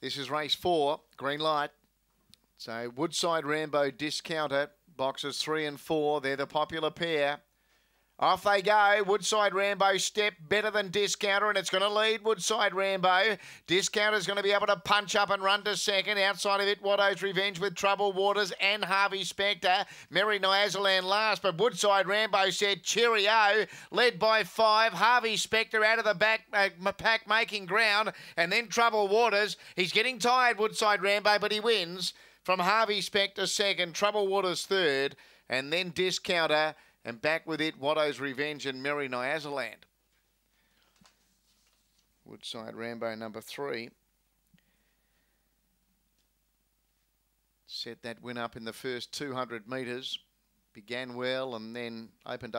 This is race four, green light. So Woodside Rambo discounter, boxes three and four. They're the popular pair. Off they go. Woodside Rambo step better than Discounter, and it's going to lead Woodside Rambo. Discounter's going to be able to punch up and run to second. Outside of it, Watto's Revenge with Trouble Waters and Harvey Spectre. Mary Nyasaland last, but Woodside Rambo said cheerio, led by five. Harvey Spectre out of the back uh, pack making ground, and then Trouble Waters. He's getting tired, Woodside Rambo, but he wins from Harvey Spectre second, Trouble Waters third, and then Discounter. And back with it, Watto's Revenge and Merry Nyasaland. Woodside Rambo number three. Set that win up in the first 200 metres. Began well and then opened up.